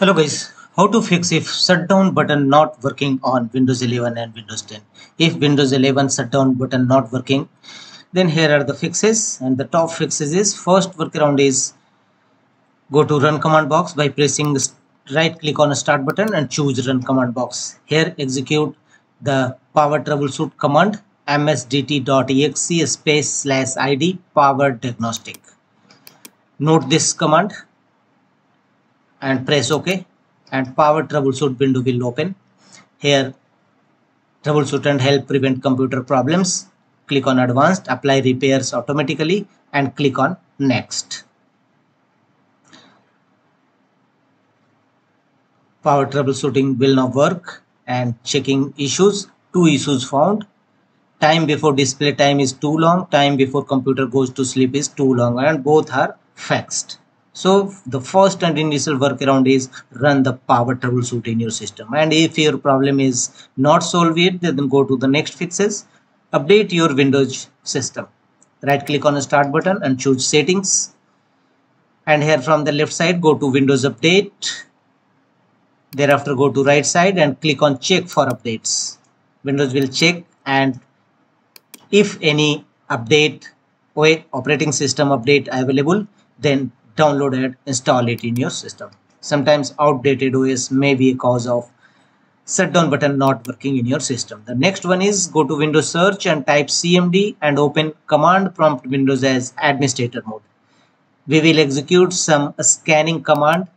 Hello guys, how to fix if shutdown button not working on Windows 11 and Windows 10. If Windows 11 shutdown button not working, then here are the fixes and the top fixes is first workaround is go to run command box by pressing right click on start button and choose run command box. Here execute the power troubleshoot command msdt.exe space slash id power diagnostic. Note this command and press OK and power troubleshoot window will open. Here troubleshoot and help prevent computer problems. Click on advanced, apply repairs automatically and click on next. Power troubleshooting will now work and checking issues. Two issues found. Time before display time is too long. Time before computer goes to sleep is too long and both are fixed. So the first and initial workaround is run the power troubleshoot in your system. And if your problem is not solved yet, then go to the next fixes. Update your Windows system. Right click on the start button and choose settings. And here from the left side, go to Windows Update. Thereafter go to right side and click on check for updates. Windows will check and if any update or operating system update available, then download it, install it in your system. Sometimes outdated OS may be a cause of shutdown button not working in your system. The next one is go to Windows search and type CMD and open command prompt Windows as administrator mode. We will execute some scanning command,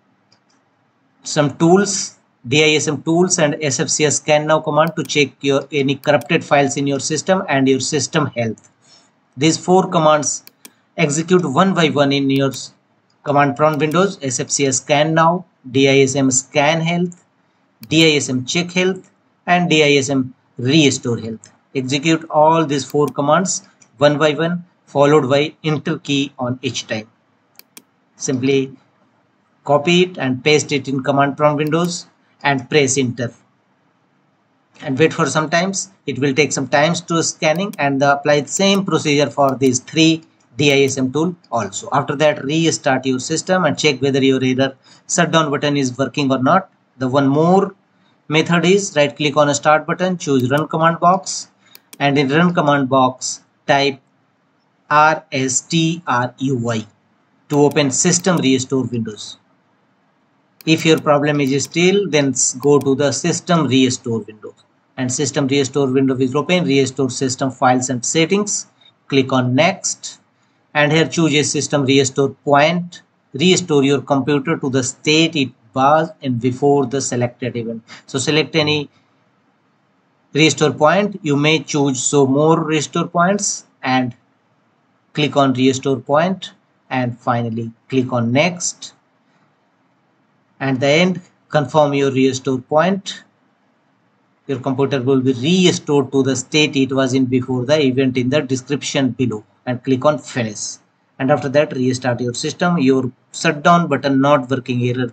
some tools, DISM tools and SFCS scan now command to check your any corrupted files in your system and your system health. These four commands execute one by one in your command prompt windows sfcs scan now dism scan health dism check health and dism restore health. Execute all these four commands one by one followed by enter key on each time. Simply copy it and paste it in command prompt windows and press enter. And wait for some times. It will take some times to scanning and apply the same procedure for these three DISM tool also. After that, restart your system and check whether your error shutdown button is working or not. The one more method is right click on a start button, choose run command box and in run command box type RSTRUI to open system restore windows. If your problem is still then go to the system restore window and system restore window is open restore system files and settings click on next and here choose a system restore point restore your computer to the state it was in before the selected event. So select any restore point. You may choose so more restore points and click on restore point and finally click on next. And the end confirm your restore point. Your computer will be restored to the state it was in before the event in the description below and click on finish. And after that restart your system. Your shutdown button not working error